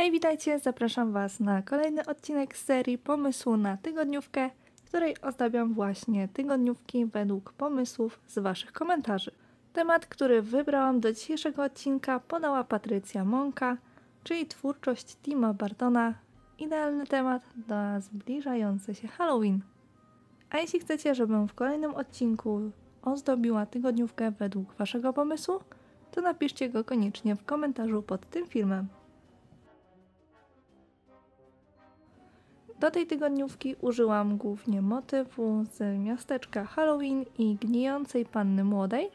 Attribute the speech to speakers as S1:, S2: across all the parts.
S1: Hej, witajcie! Zapraszam Was na kolejny odcinek serii Pomysłu na tygodniówkę, w której ozdabiam właśnie tygodniówki według pomysłów z Waszych komentarzy. Temat, który wybrałam do dzisiejszego odcinka podała Patrycja Monka, czyli twórczość Tima Bartona. Idealny temat na zbliżający się Halloween. A jeśli chcecie, żebym w kolejnym odcinku ozdobiła tygodniówkę według Waszego pomysłu, to napiszcie go koniecznie w komentarzu pod tym filmem. Do tej tygodniówki użyłam głównie motywu z miasteczka Halloween i gnijącej panny młodej.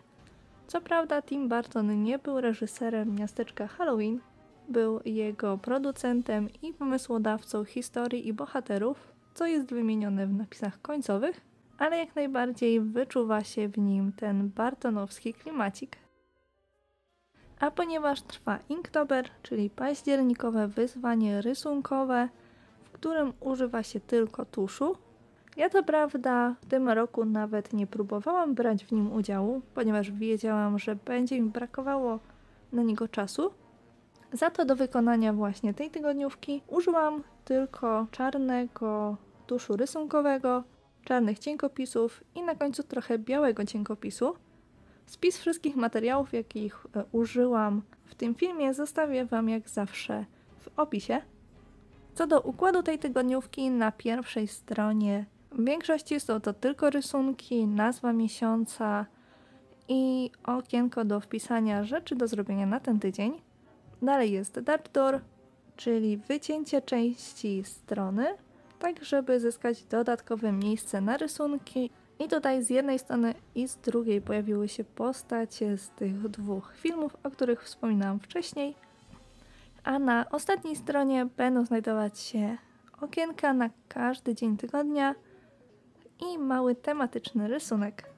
S1: Co prawda Tim Burton nie był reżyserem miasteczka Halloween, był jego producentem i pomysłodawcą historii i bohaterów, co jest wymienione w napisach końcowych, ale jak najbardziej wyczuwa się w nim ten bartonowski klimacik. A ponieważ trwa Inktober, czyli październikowe wyzwanie rysunkowe, którym używa się tylko tuszu, ja to prawda w tym roku nawet nie próbowałam brać w nim udziału, ponieważ wiedziałam, że będzie mi brakowało na niego czasu. Za to do wykonania właśnie tej tygodniówki użyłam tylko czarnego tuszu rysunkowego, czarnych cienkopisów i na końcu trochę białego cienkopisu. Spis wszystkich materiałów, jakich e, użyłam w tym filmie, zostawię Wam jak zawsze w opisie. Co do układu tej tygodniówki, na pierwszej stronie w większości są to tylko rysunki, nazwa miesiąca i okienko do wpisania rzeczy do zrobienia na ten tydzień. Dalej jest Dark Door, czyli wycięcie części strony, tak żeby zyskać dodatkowe miejsce na rysunki. I tutaj z jednej strony i z drugiej pojawiły się postacie z tych dwóch filmów, o których wspominałam wcześniej. A na ostatniej stronie będą znajdować się okienka na każdy dzień tygodnia i mały tematyczny rysunek.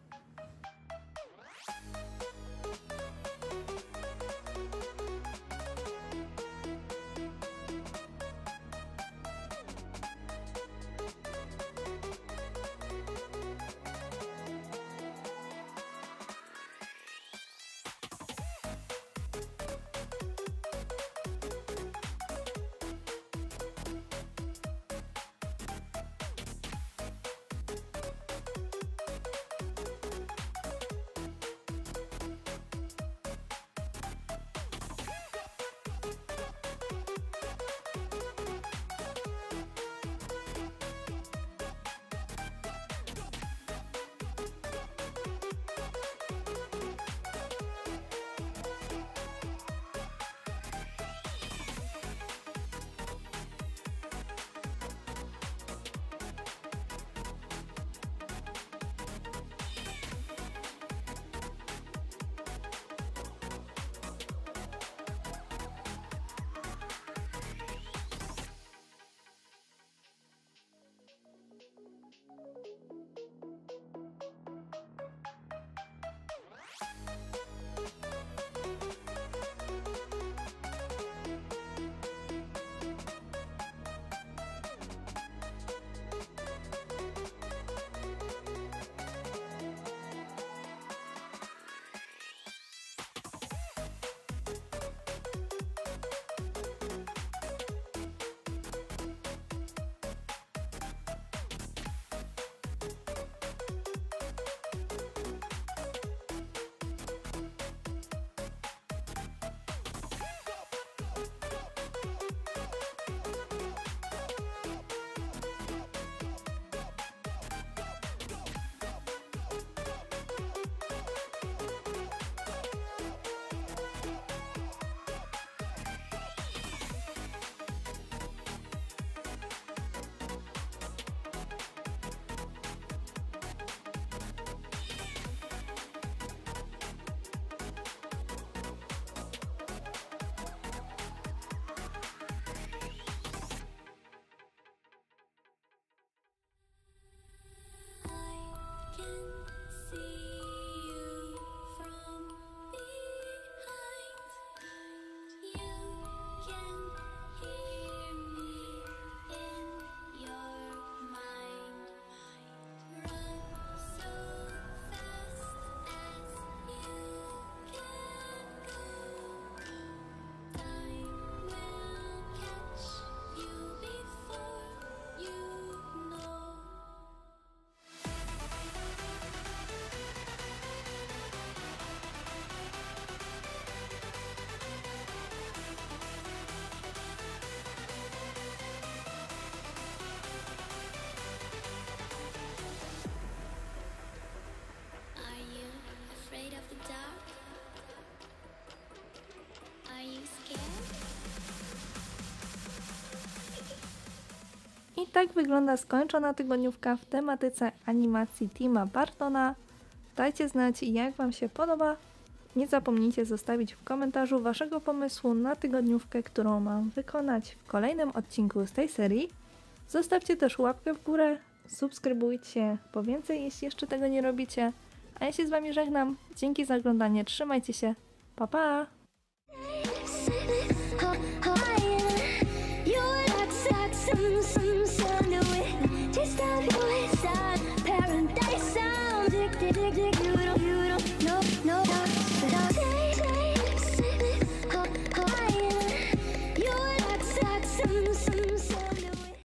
S1: I tak wygląda skończona tygodniówka w tematyce animacji Tima Bartona. Dajcie znać, jak Wam się podoba. Nie zapomnijcie zostawić w komentarzu Waszego pomysłu na tygodniówkę, którą mam wykonać w kolejnym odcinku z tej serii. Zostawcie też łapkę w górę, subskrybujcie po więcej, jeśli jeszcze tego nie robicie. A ja się z Wami żegnam. Dzięki za oglądanie, trzymajcie się. Pa pa!
S2: You don't, you don't, no, no, no.